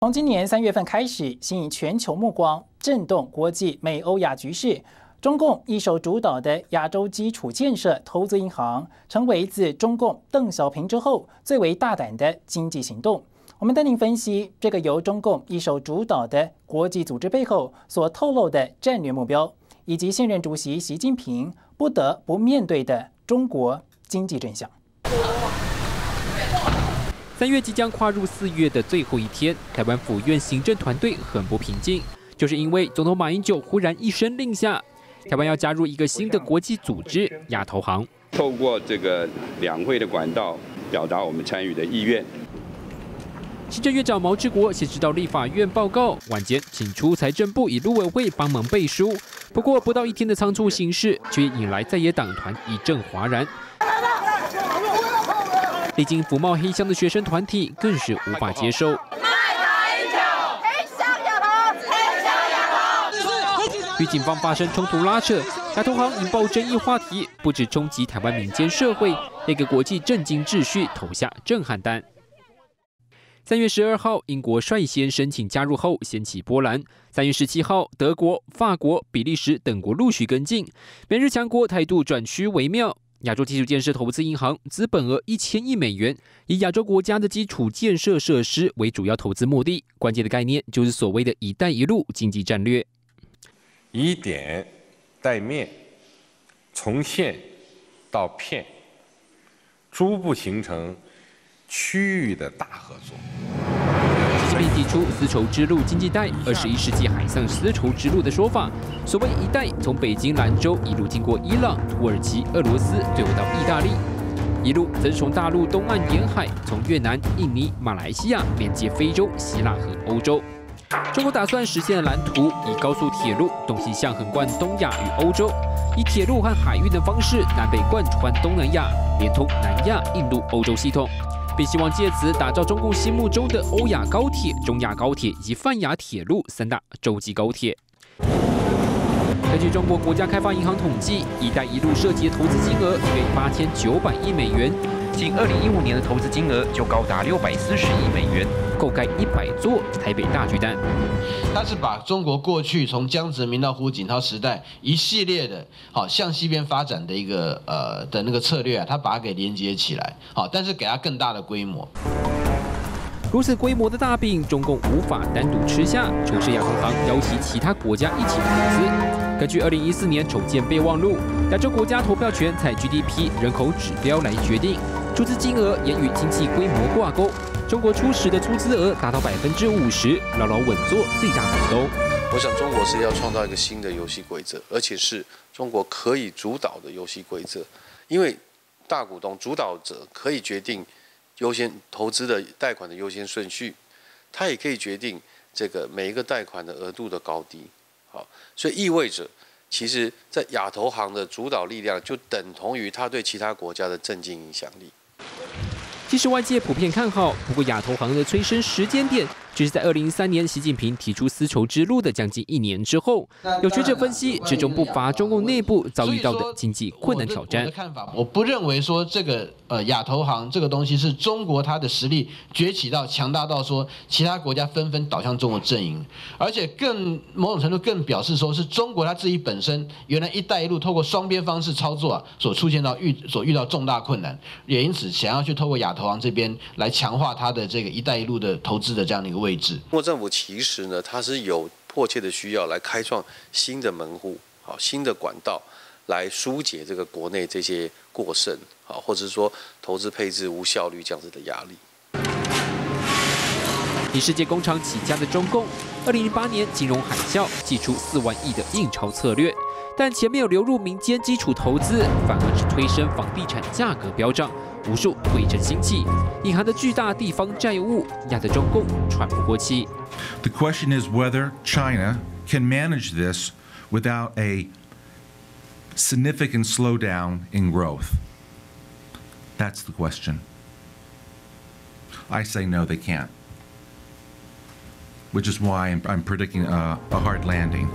从今年三月份开始，吸引全球目光，震动国际美欧亚局势。中共一手主导的亚洲基础建设投资银行，成为自中共邓小平之后最为大胆的经济行动。我们带您分析这个由中共一手主导的国际组织背后所透露的战略目标，以及现任主席习近平不得不面对的中国经济真相。三月即将跨入四月的最后一天，台湾府院行政团队很不平静，就是因为总统马英九忽然一声令下，台湾要加入一个新的国际组织——亚投行。透过这个两会的管道，表达我们参与的意愿。行政院长毛志国先知到立法院报告，晚间请出财政部以陆委会帮忙背书。不过不到一天的仓促行事，却引来在野党团一阵哗然。历经福茂黑箱的学生团体更是无法接受。与警方发生冲突拉扯，亚投行引爆争议话题，不止冲击台湾民间社会，也给国际震惊秩序投下震撼弹。三月十二号，英国率先申请加入后掀起波澜。三月十七号，德国、法国、比利时等国陆续跟进。美日强国态度转趋微妙。亚洲基础建设投资银行资本额一千亿美元，以亚洲国家的基础建设设施为主要投资目的。关键的概念就是所谓的一带一路经济战略。以点带面，从线到片，逐步形成区域的大合作。并提出丝绸之路经济带、二十一世纪海上丝绸之路的说法。所谓一带，从北京兰州一路经过伊朗、土耳其、俄罗斯，最后到意大利。一路则是从大陆东岸沿海，从越南、印尼、马来西亚连接非洲、希腊和欧洲。中国打算实现的蓝图，以高速铁路东西向横贯东亚与欧洲，以铁路和海运的方式南北贯穿东南亚，连通南亚、印度、欧洲系统。并希望借此打造中共心目中的欧亚高铁、中亚高铁以及泛亚铁路三大洲际高铁。根据中国国家开发银行统计，“一带一路”涉及的投资金额为八千九百亿美元。仅二零一五年的投资金额就高达六百四十亿美元，够盖一百座台北大巨蛋。他是把中国过去从江泽民到胡锦涛时代一系列的好向西边发展的一个呃的那个策略啊，他把它给连接起来，好，但是给它更大的规模。如此规模的大饼，中共无法单独吃下，除是亚投行邀请其他国家一起投资。根据二零一四年筹建备忘录，亚洲国家投票权采 GDP 人口指标来决定。出资金额也与经济规模挂钩，中国初始的出资额达到百分之五十，牢牢稳坐最大股东。我想中国是要创造一个新的游戏规则，而且是中国可以主导的游戏规则，因为大股东主导者可以决定优先投资的贷款的优先顺序，他也可以决定这个每一个贷款的额度的高低。好，所以意味着。其实，在亚投行的主导力量，就等同于他对其他国家的政经影响力。其实外界普遍看好，不过亚投行的催生时间点。就是在二零一三年，习近平提出丝绸之路的将近一年之后，有学者分析，之中不乏中共内部遭遇到的经济困难挑战。我的看法，我不认为说这个呃亚投行这个东西是中国它的实力崛起到强大到说其他国家纷纷倒向中国阵营，而且更某种程度更表示说是中国它自己本身原来一带一路透过双边方式操作啊，所出现到遇所遇到重大困难，也因此想要去透过亚投行这边来强化它的这个一带一路的投资的这样的一个位。中国政府其实呢，它是有迫切的需要来开创新的门户，好新的管道，来疏解这个国内这些过剩，好或者说投资配置无效率这样子的压力。以世界工厂起家的中共，二零零八年金融海啸，祭出四万亿的印钞策略，但前面有流入民间基础投资，反而是推升房地产价格飙涨。无数灰尘兴起，隐含的巨大地方债务压得中共喘不过气。The question is whether China can manage this without a significant slowdown in growth. That's the question. I say no, they can't. Which is why I'm, I'm predicting a, a hard landing.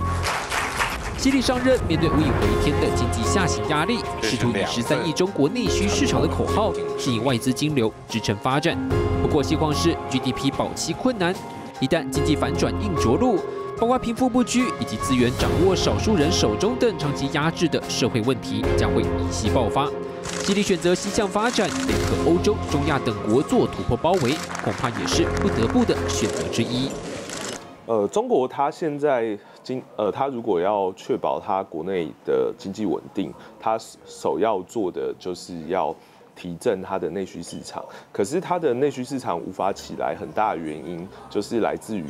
习李上任，面对无以回天的经济下行压力，试图以十三亿中国内需市场的口号吸引外资金流支撑发展。不过，情况是 GDP 保期困难，一旦经济反转硬着陆，包括贫富不均以及资源掌握少数人手中等长期压制的社会问题，将会一夕爆发。吉利选择西向发展，联合欧洲、中亚等国做突破包围，恐怕也是不得不的选择之一。呃，中国它现在经呃，他如果要确保他国内的经济稳定，他首要做的就是要提振它的内需市场。可是它的内需市场无法起来，很大的原因就是来自于。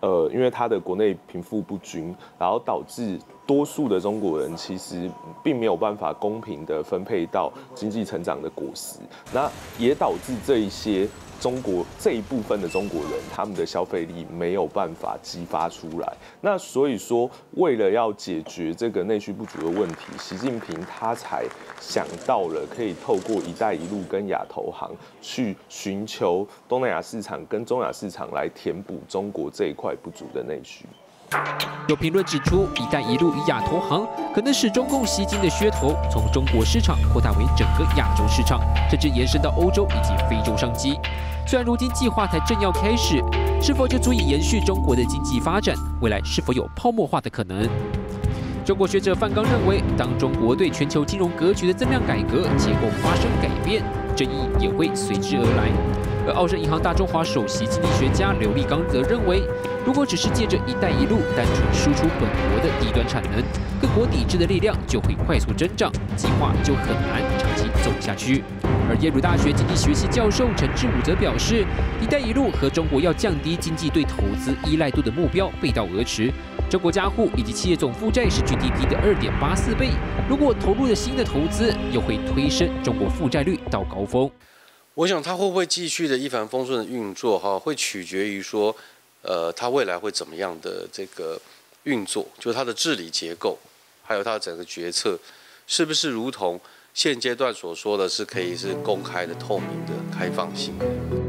呃，因为他的国内贫富不均，然后导致多数的中国人其实并没有办法公平的分配到经济成长的果实，那也导致这一些。中国这一部分的中国人，他们的消费力没有办法激发出来。那所以说，为了要解决这个内需不足的问题，习近平他才想到了可以透过“一带一路”跟亚投行去寻求东南亚市场跟中亚市场来填补中国这一块不足的内需。有评论指出，“一带一路”与亚投行可能使中共吸金的噱头从中国市场扩大为整个亚洲市场，甚至延伸到欧洲以及非洲商机。虽然如今计划才正要开始，是否就足以延续中国的经济发展？未来是否有泡沫化的可能？中国学者范刚认为，当中国对全球金融格局的增量改革结构发生改变，争议也会随之而来。而澳盛银行大中华首席经济学家刘立刚则认为，如果只是借着“一带一路”单纯输出本国的低端产能，各国抵制的力量就会快速增长，计划就很难长期走下去。而耶鲁大学经济学系教授陈志武则表示，“一带一路”和中国要降低经济对投资依赖度的目标背道而驰。中国家户以及企业总负债是 GDP 的二点八四倍，如果投入了新的投资，又会推升中国负债率到高峰。我想它会不会继续的一帆风顺的运作哈，会取决于说，呃，它未来会怎么样的这个运作，就是它的治理结构，还有它的整个决策，是不是如同现阶段所说的是可以是公开的、透明的、开放性的。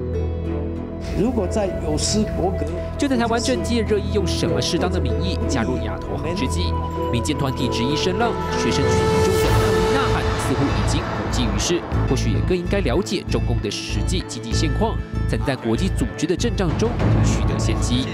如果在有失国格，就在台湾政界热议用什么适当的名义加入亚投行之际，民间团体质疑声浪，学生群中的抗议呐喊似乎已经无济。于事，或许也更应该了解中共的实际经济现况，才能在国际组织的阵仗中取得先机。